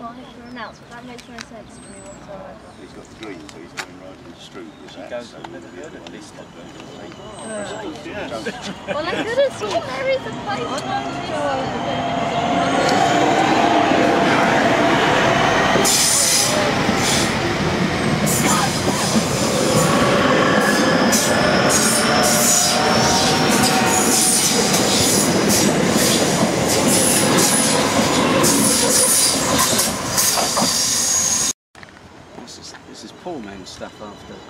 else, but that makes no sense to me whatsoever. He's got the green, so he's going right in the street. She goes, I've never heard of. Well, I could have sworn there is a place is, this poor man's stuff after